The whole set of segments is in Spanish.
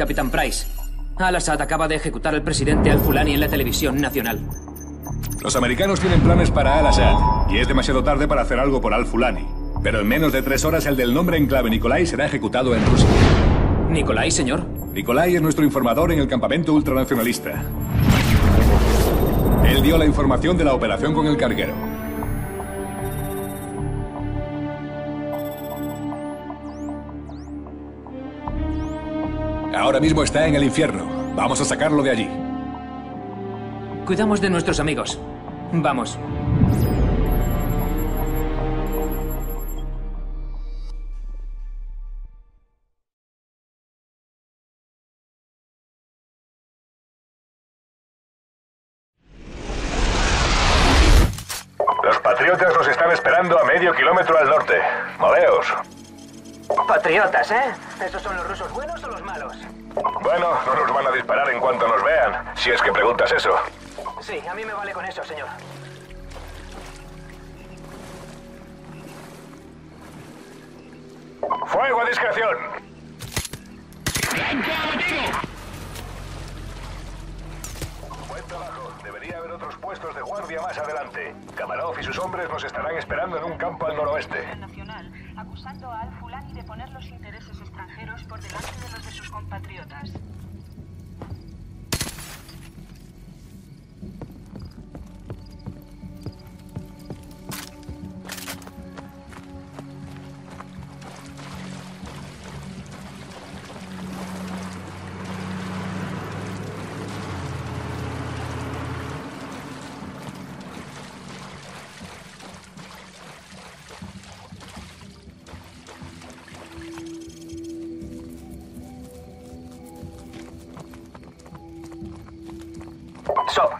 Capitán Price, Al-Assad acaba de ejecutar al presidente Al-Fulani en la televisión nacional. Los americanos tienen planes para Al-Assad y es demasiado tarde para hacer algo por Al-Fulani. Pero en menos de tres horas el del nombre en clave Nikolai será ejecutado en Rusia. ¿Nikolai, señor? Nikolai es nuestro informador en el campamento ultranacionalista. Él dio la información de la operación con el carguero. Ahora mismo está en el infierno. Vamos a sacarlo de allí. Cuidamos de nuestros amigos. Vamos. Los patriotas nos están esperando a medio kilómetro al norte. Moveos. Patriotas, ¿eh? ¿Esos son los rusos buenos o los malos? Bueno, no nos van a disparar en cuanto nos vean, si es que preguntas eso. Sí, a mí me vale con eso, señor. ¡Fuego a discreción! Buen trabajo. Debería haber otros puestos de guardia más adelante. Kamarov y sus hombres nos estarán esperando en un campo al noroeste. Nacional, acusando a Al-Fulani de poner los intereses extranjeros por delante de los de sus compatriotas.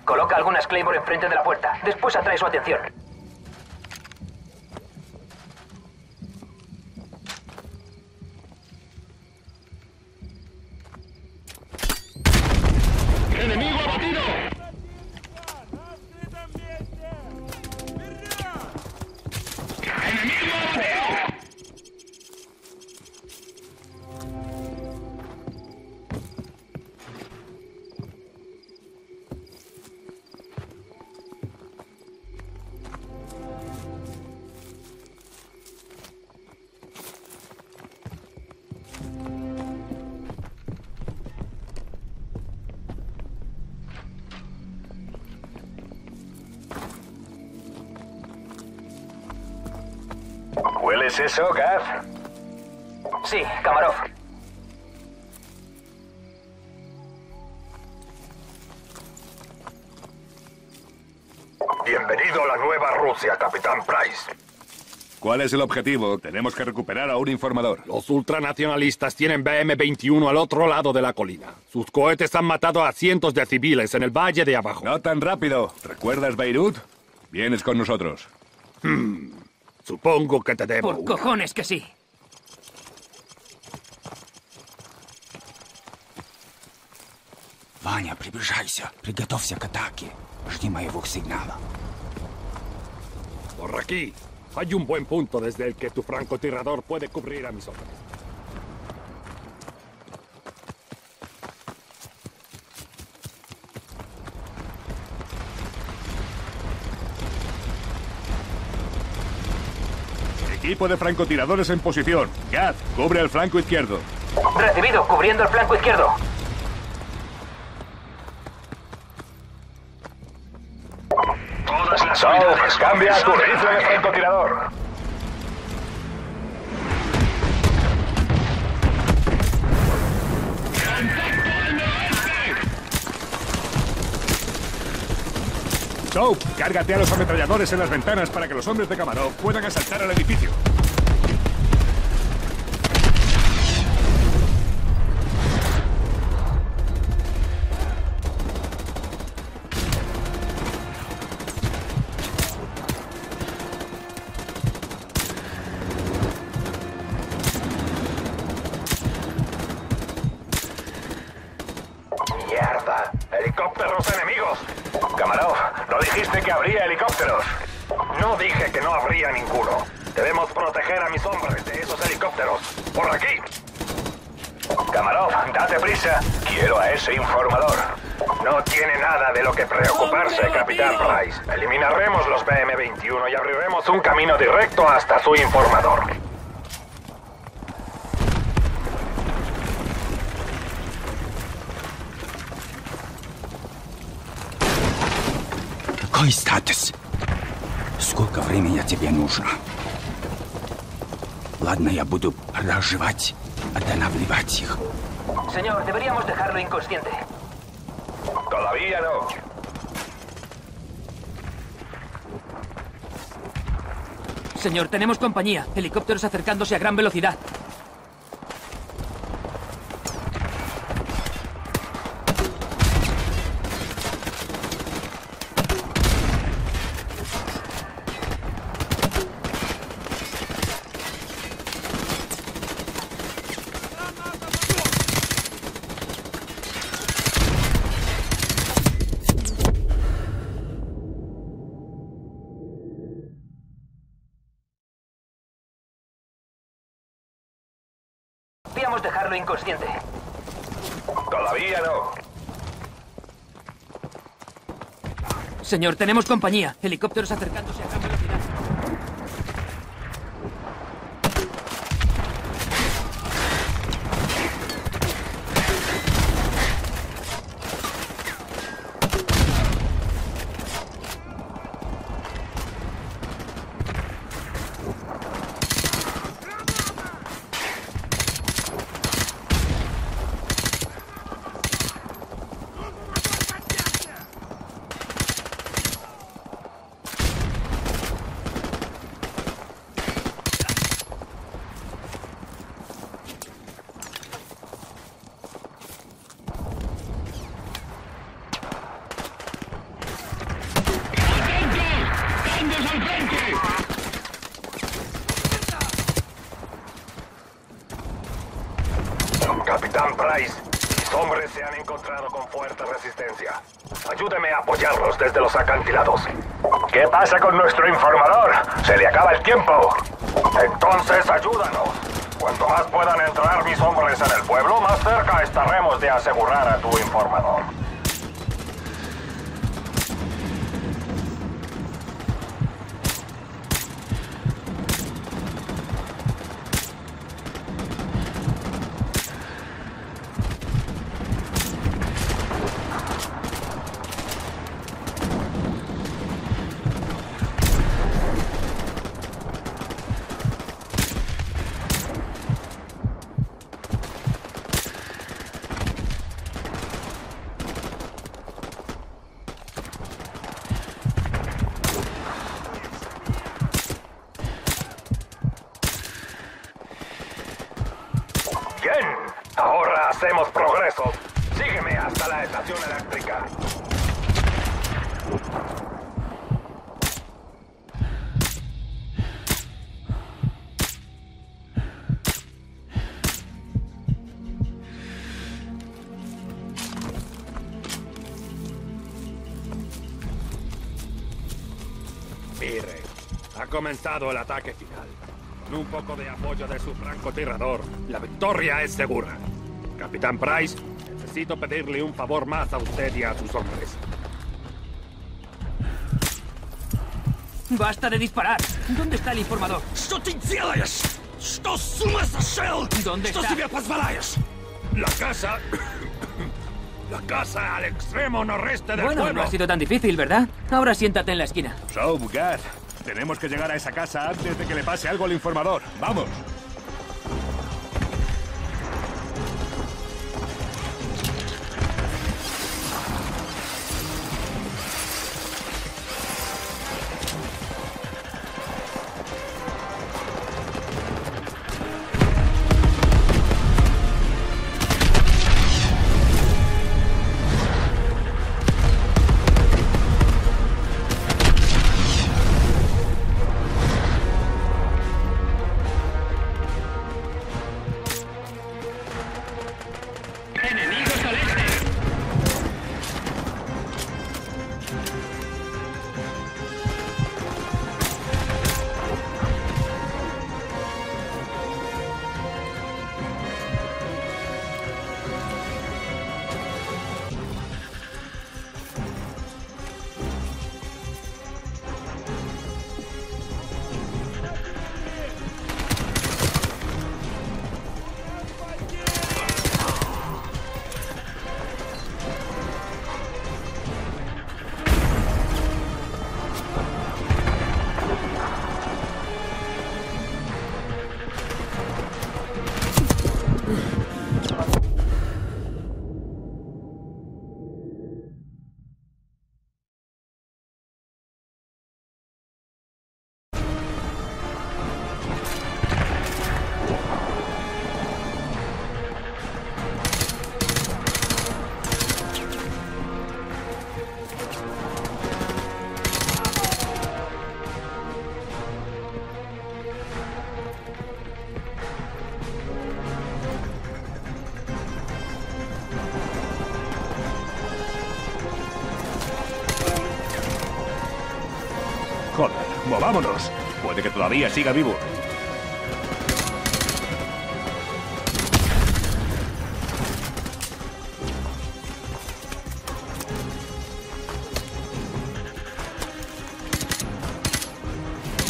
Coloca algunas Claymore enfrente de la puerta. Después atrae su atención. ¿Hueles eso, Gaz? Sí, Kamarov. Bienvenido a la nueva Rusia, Capitán Price. ¿Cuál es el objetivo? Tenemos que recuperar a un informador. Los ultranacionalistas tienen BM-21 al otro lado de la colina. Sus cohetes han matado a cientos de civiles en el valle de abajo. No tan rápido. ¿Recuerdas Beirut? Vienes con nosotros. Supongo que te debo. Por una. cojones que sí. Ваня, приближайся. Приготовься к атаке. Жди моего сигнала. Por aquí. Hay un buen punto desde el que tu francotirador puede cubrir a mis hombres. Equipo de francotiradores en posición. Gaz, cubre el flanco izquierdo. Recibido, cubriendo el flanco izquierdo. Todas las unidades cambia tu rifle de francotirador. Soap, cárgate a los ametralladores en las ventanas para que los hombres de Kamarov puedan asaltar al edificio. Dijiste que habría helicópteros? No dije que no habría ninguno. Debemos proteger a mis hombres de esos helicópteros. ¡Por aquí! Kamarov, date prisa. Quiero a ese informador. No tiene nada de lo que preocuparse, Capitán Price. Eliminaremos los BM-21 y abriremos un camino directo hasta su informador. Какой статус? Сколько времени тебе нужно? Ладно, я буду разжевать, останавливать их. Señor, deberíamos dejarlo inconsciente. Todavía no. Señor, tenemos compañía. Helicópteros acercándose a gran velocidad. Deberíamos dejarlo inconsciente. Todavía no. Señor, tenemos compañía. Helicópteros acercándose a gran mis hombres se han encontrado con fuerte resistencia. Ayúdeme a apoyarlos desde los acantilados. ¿Qué pasa con nuestro informador? Se le acaba el tiempo. Entonces ayúdanos. Cuanto más puedan entrar mis hombres en el pueblo, más cerca estaremos de asegurar a tu informador. comenzado el ataque final. Con un poco de apoyo de su francotirador, la victoria es segura. Capitán Price, necesito pedirle un favor más a usted y a sus hombres. ¡Basta de disparar! ¿Dónde está el informador? Что ты делаешь? Что с ума сошел? ¿Dónde Что está? себе позволяешь? La casa... La casa al extremo noreste del Bueno, pueblo. no ha sido tan difícil, ¿verdad? Ahora siéntate en la esquina. So, Bugat, tenemos que llegar a esa casa antes de que le pase algo al informador. ¡Vamos! pen and vámonos. Puede que todavía siga vivo.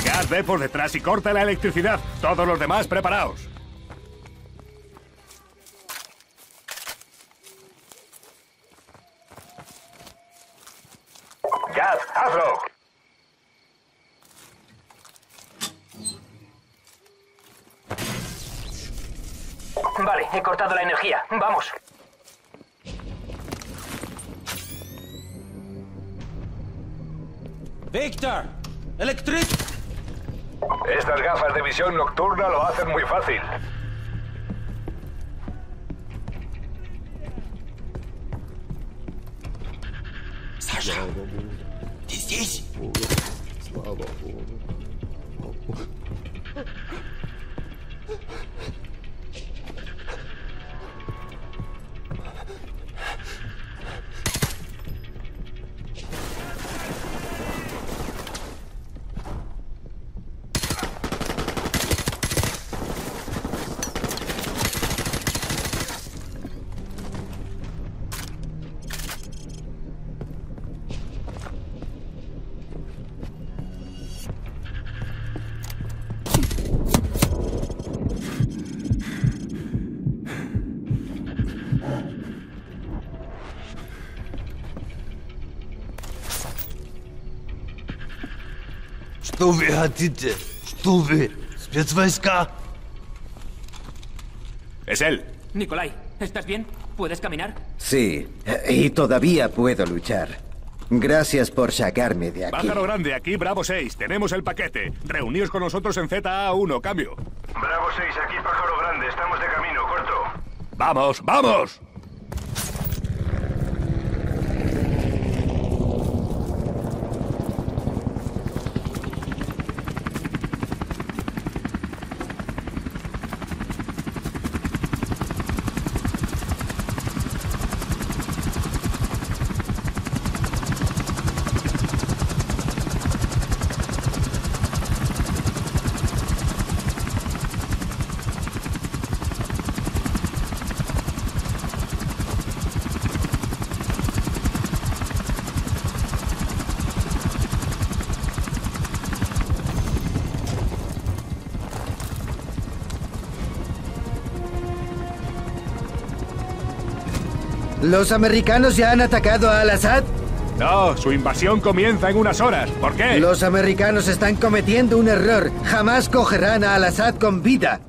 Gas ve por detrás y corta la electricidad. Todos los demás preparaos. Gaz, hazlo. Vale, he cortado la energía. Vamos. Victor! Electric! Estas gafas de visión nocturna lo hacen muy fácil. Саша! Ты здесь? Что вы хотите? Что вы? Спецвойска? Es él. Nikolai, ¿estás bien? ¿Puedes caminar? Sí, y todavía puedo luchar. Gracias por sacarme de aquí. Pájaro grande, aquí Bravo 6. Tenemos el paquete. Reuníos con nosotros en ZA1. Cambio. Bravo 6, aquí Pájaro Grande. Estamos de camino, corto. ¡Vamos, vamos! ¿Los americanos ya han atacado a Al-Assad? No, su invasión comienza en unas horas. ¿Por qué? Los americanos están cometiendo un error. Jamás cogerán a Al-Assad con vida.